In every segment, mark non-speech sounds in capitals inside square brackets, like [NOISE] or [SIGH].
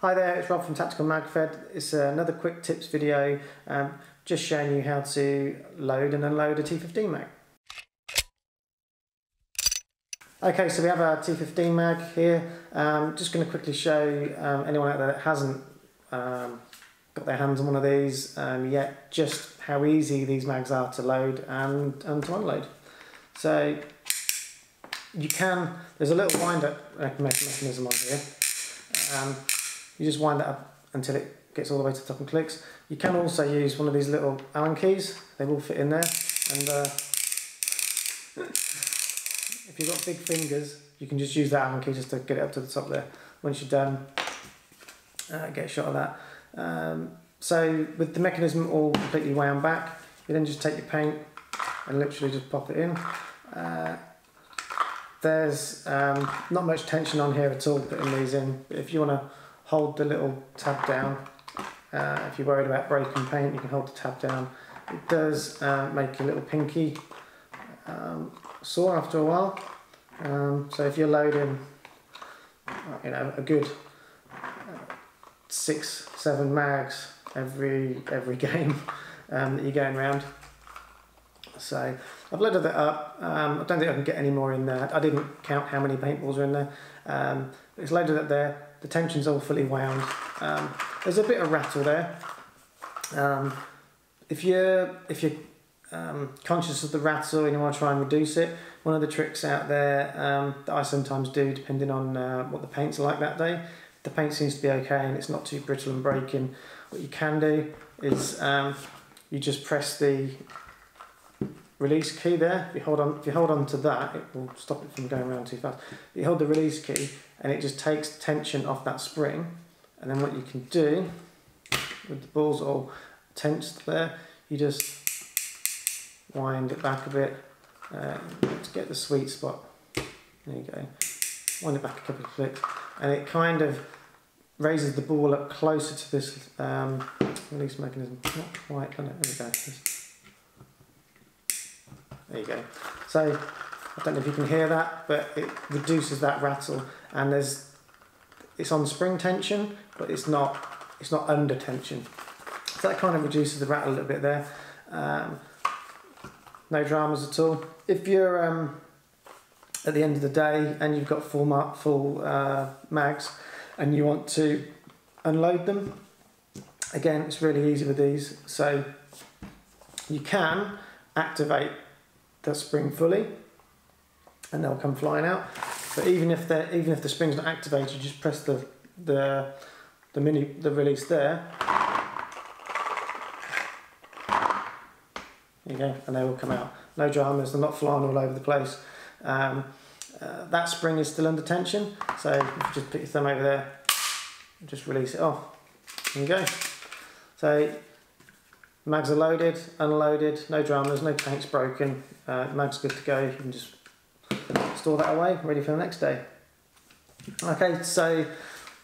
Hi there, it's Rob from Tactical MagFed. It's another quick tips video, um, just showing you how to load and unload a T15 mag. Okay, so we have our T15 mag here. Um, just going to quickly show um, anyone out there that hasn't um, got their hands on one of these um, yet, just how easy these mags are to load and, and to unload. So you can, there's a little wind up mechanism on here. You just wind that up until it gets all the way to the top and clicks. You can also use one of these little Allen keys, they will fit in there. And uh, [LAUGHS] if you've got big fingers, you can just use that Allen key just to get it up to the top there. Once you're done, uh, get a shot of that. Um, so with the mechanism all completely wound back, you then just take your paint and literally just pop it in. Uh, there's um, not much tension on here at all putting these in, but if you want to hold the little tab down. Uh, if you're worried about breaking paint, you can hold the tab down. It does uh, make your little pinky um, sore after a while. Um, so if you're loading, you know, a good uh, six, seven mags every every [LAUGHS] game um, that you're going around. So I've loaded that up. Um, I don't think I can get any more in there. I didn't count how many paintballs are in there. Um, it's loaded up there the tension's all fully wound. Um, there's a bit of rattle there. Um, if you're if you're um, conscious of the rattle and you want to try and reduce it, one of the tricks out there um, that I sometimes do, depending on uh, what the paint's like that day, the paint seems to be okay and it's not too brittle and breaking. What you can do is um, you just press the release key there. If you hold on, if you hold on to that, it will stop it from going around too fast. You hold the release key, and it just takes tension off that spring. And then what you can do with the balls all tensed there, you just wind it back a bit uh, to get the sweet spot. There you go. Wind it back a couple of clicks, and it kind of raises the ball up closer to this um, release mechanism. Not quite, can it? There we go. There you go. So I don't know if you can hear that, but it reduces that rattle, and there's it's on spring tension, but it's not it's not under tension. So that kind of reduces the rattle a little bit there. Um, no dramas at all. If you're um, at the end of the day and you've got full full uh, mags, and you want to unload them, again it's really easy with these. So you can activate the spring fully and they'll come flying out. But even if they're even if the spring's not activated, you just press the the the mini the release there. There you go, and they will come out. No dramas, they're not flying all over the place. Um, uh, that spring is still under tension, so you just put your thumb over there just release it off. There you go. So mags are loaded, unloaded, no dramas, no tanks broken. Uh, mag's good to go. You can just store that away, ready for the next day. Okay, so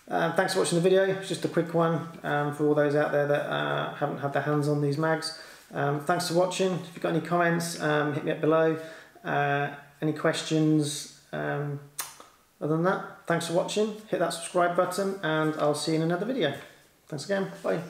uh, thanks for watching the video. It's just a quick one um, for all those out there that uh, haven't had their hands on these mags. Um, thanks for watching. If you've got any comments, um, hit me up below. Uh, any questions? Um, other than that, thanks for watching. Hit that subscribe button and I'll see you in another video. Thanks again. Bye.